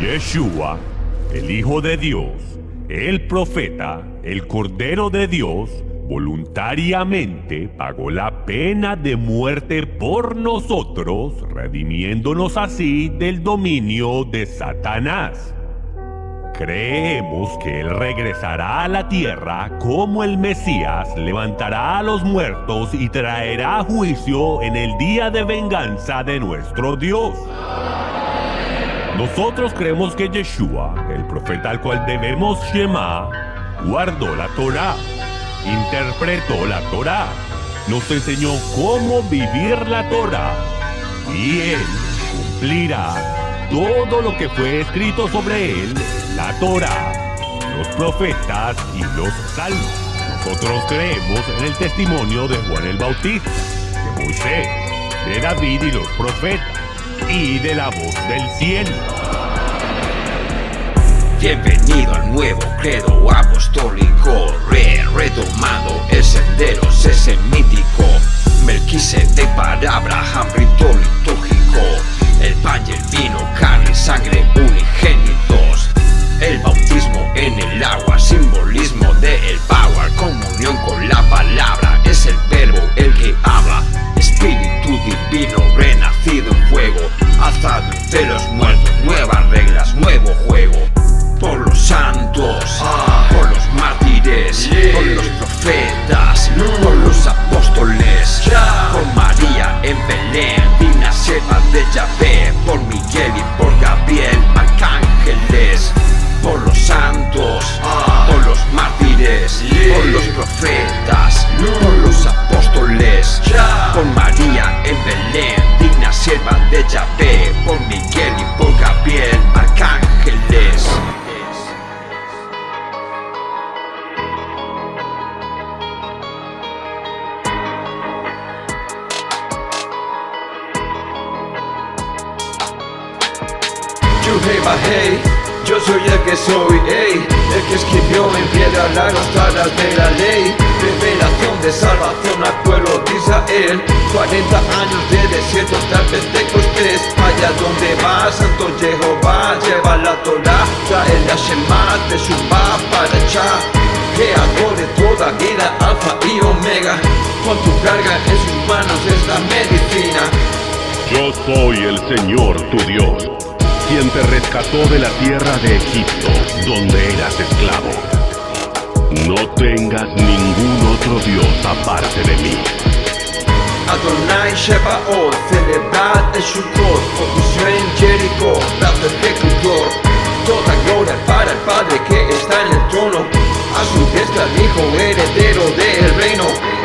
Yeshua, el Hijo de Dios, el profeta, el Cordero de Dios, voluntariamente pagó la pena de muerte por nosotros, redimiéndonos así del dominio de Satanás. Creemos que Él regresará a la tierra como el Mesías, levantará a los muertos y traerá juicio en el día de venganza de nuestro Dios. Nosotros creemos que Yeshua, el profeta al cual debemos Shema, guardó la Torah, interpretó la Torah, nos enseñó cómo vivir la Torah y Él cumplirá todo lo que fue escrito sobre Él, la Torah, los profetas y los salmos. Nosotros creemos en el testimonio de Juan el Bautista, de Moisés, de David y los profetas y de la voz del cielo. Bienvenido al nuevo credo apostólico, re retomando el sendero ese mítico. Melquisedec para Abraham, rito litúrgico. El pan y el vino, carne y sangre de los muertos, nuevas reglas, nuevo juego. Por los santos, por los mártires, por los profetas, por los apóstoles, por María en Belén, digna sierva de Yahvé, por Miguel y por Gabriel, arcángeles, por los santos, por los mártires, por los profetas, por los apóstoles, por María en Belén, digna sierva de Yahvé, Yo soy el que soy, hey, el que escribió en piedra las tablas de la ley, revelación de salvación al pueblo de Israel, 40 años de desierto hasta el Pentecostés, allá donde va Santo Jehová, lleva la Torah, trae la Shema de va para echar, creador de toda vida, alfa y omega, con tu carga en sus manos es la medicina. Yo soy el Señor tu Dios, quien te rescató de la tierra de Egipto, donde eras esclavo. No tengas ningún otro Dios aparte de mí. Adonai Shebaot, celebrad el Sukkot, ofició en Jericó, brazo ejecutor. Toda gloria para el Padre que está en el trono, a su diestra el Hijo heredero del reino.